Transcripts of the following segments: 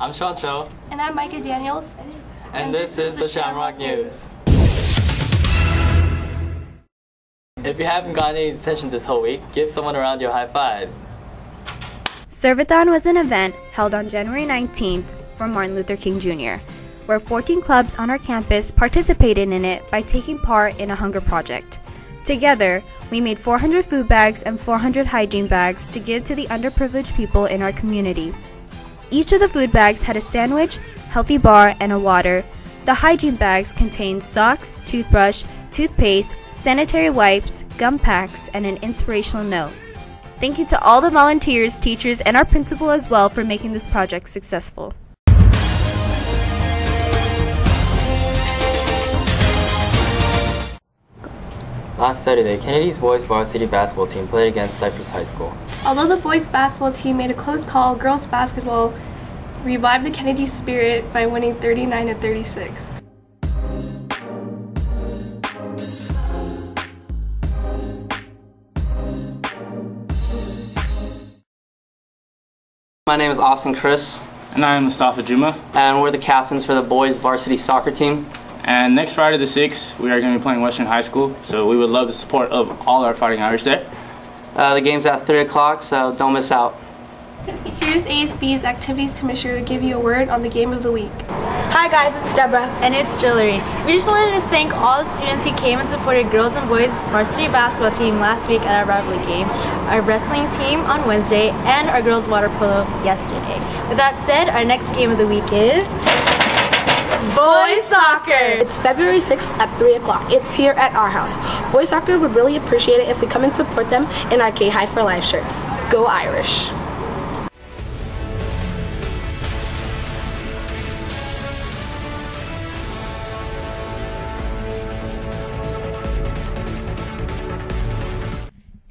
I'm Sean Cho. And I'm Micah Daniels. And, and this, this, is the Shamrock, Shamrock News. If you haven't gotten any attention this whole week, give someone around you a high five. Servathon was an event held on January 19th for Martin Luther King Jr., where 14 clubs on our campus participated in it by taking part in a hunger project. Together, we made 400 food bags and 400 hygiene bags to give to the underprivileged people in our community. Each of the food bags had a sandwich, healthy bar, and a water. The hygiene bags contained socks, toothbrush, toothpaste, sanitary wipes, gum packs, and an inspirational note. Thank you to all the volunteers, teachers, and our principal as well for making this project successful. Last Saturday, Kennedy's boys varsity basketball team played against Cypress High School. Although the boys basketball team made a close call, girls basketball revived the Kennedy spirit by winning 39 to 36. My name is Austin Chris. And I am Mustafa Juma. And we're the captains for the boys varsity soccer team. And next Friday the 6th, we are going to be playing Western High School. So we would love the support of all our Fighting Irish there. Uh, the game's at 3 o'clock, so don't miss out. Here's ASB's Activities Commissioner to give you a word on the game of the week. Hi guys, it's Deborah. And it's Jillery. We just wanted to thank all the students who came and supported girls and boys varsity basketball team last week at our rivalry game, our wrestling team on Wednesday, and our girls water polo yesterday. With that said, our next game of the week is Boys Soccer! It's February 6th at 3 o'clock. It's here at our house. Boys Soccer would really appreciate it if we come and support them in our K-High for Life shirts. Go Irish!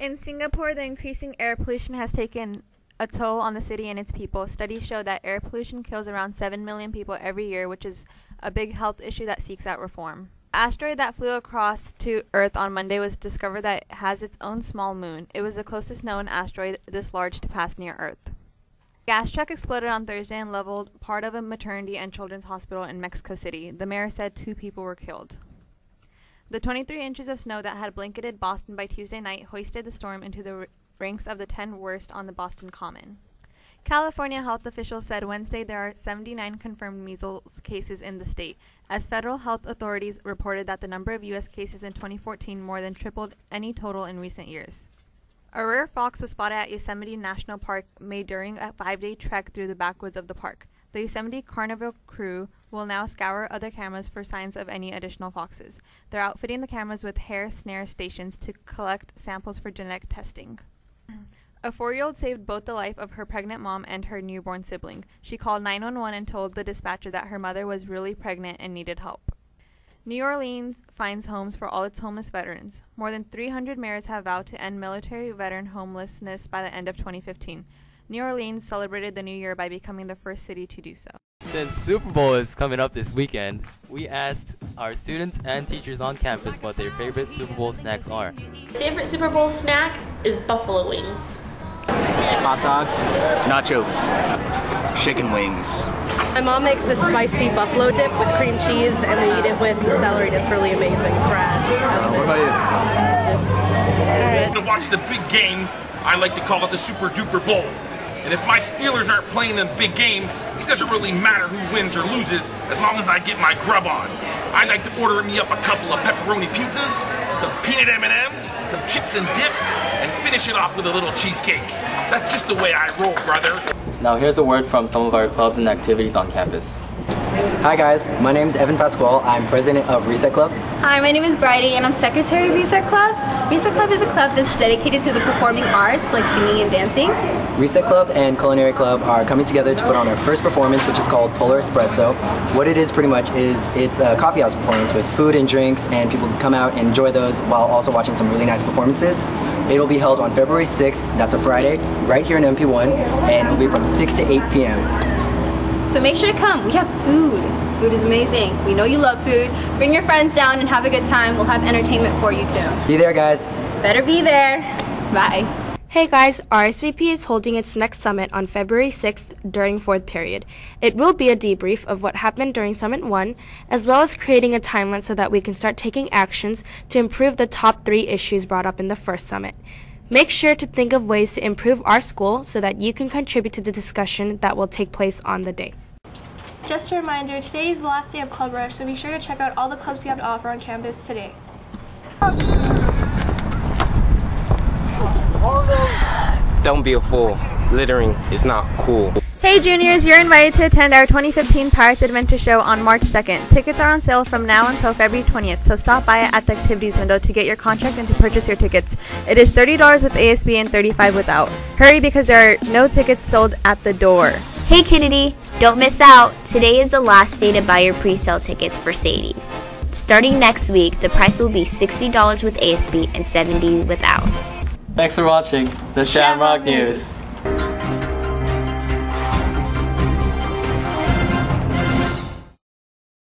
In Singapore, the increasing air pollution has taken a toll on the city and its people. Studies show that air pollution kills around 7 million people every year, which is a big health issue that seeks out reform. Asteroid that flew across to Earth on Monday was discovered that it has its own small moon. It was the closest known asteroid this large to pass near Earth. Gas truck exploded on Thursday and leveled part of a maternity and children's hospital in Mexico City. The mayor said two people were killed. The 23 inches of snow that had blanketed Boston by Tuesday night hoisted the storm into the ranks of the 10 worst on the Boston Common. California health officials said Wednesday there are 79 confirmed measles cases in the state, as federal health authorities reported that the number of U.S. cases in 2014 more than tripled any total in recent years. A rare fox was spotted at Yosemite National Park made during a five day trek through the backwoods of the park. The Yosemite Carnivore crew will now scour other cameras for signs of any additional foxes. They're outfitting the cameras with hair snare stations to collect samples for genetic testing. A four year old saved both the life of her pregnant mom and her newborn sibling. She called 911 and told the dispatcher that her mother was really pregnant and needed help. New Orleans finds homes for all its homeless veterans. More than 300 mayors have vowed to end military veteran homelessness by the end of 2015. New Orleans celebrated the new year by becoming the first city to do so. Since Super Bowl is coming up this weekend, we asked our students and teachers on campus what their favorite Super Bowl snacks are. Favorite Super Bowl snack is buffalo wings. Hot dogs, nachos, chicken wings. My mom makes a spicy buffalo dip with cream cheese and we eat it with celery. It's really amazing. It's rad. What about you? To watch the big game, I like to call it the Super Duper Bowl. And if my Steelers aren't playing in a big game, it doesn't really matter who wins or loses as long as I get my grub on. I like to order me up a couple of pepperoni pizzas, some peanut M&Ms, some chips and dip, and finish it off with a little cheesecake. That's just the way I roll, brother. Now here's a word from some of our clubs and activities on campus. Hi guys, my name is Evan Pasquale. I'm president of Reset Club. Hi, my name is Bridie and I'm secretary of Reset Club. Reset Club is a club that's dedicated to the performing arts like singing and dancing. Reset Club and Culinary Club are coming together to put on our first performance which is called Polar Espresso. What it is pretty much is it's a coffee house performance with food and drinks and people can come out and enjoy those while also watching some really nice performances. It'll be held on February 6th, that's a Friday, right here in MP1, and it'll be from 6 to 8 p.m. So make sure to come. We have food. Food is amazing. We know you love food. Bring your friends down and have a good time. We'll have entertainment for you too. Be there, guys. Better be there. Bye. Hey guys, RSVP is holding its next summit on February 6th during fourth period. It will be a debrief of what happened during Summit 1, as well as creating a timeline so that we can start taking actions to improve the top three issues brought up in the first summit. Make sure to think of ways to improve our school so that you can contribute to the discussion that will take place on the day. Just a reminder, today is the last day of Club Rush, so be sure to check out all the clubs we have to offer on campus today. Don't be a fool. Littering is not cool. Hey juniors, you're invited to attend our 2015 Pirates Adventure Show on March 2nd. Tickets are on sale from now until February 20th, so stop by at the activities window to get your contract and to purchase your tickets. It is $30 with ASB and 35 without. Hurry because there are no tickets sold at the door. Hey Kennedy, don't miss out. Today is the last day to buy your pre-sale tickets for Sadie's. Starting next week, the price will be $60 with ASB and 70 without. Thanks for watching the Shamrock News.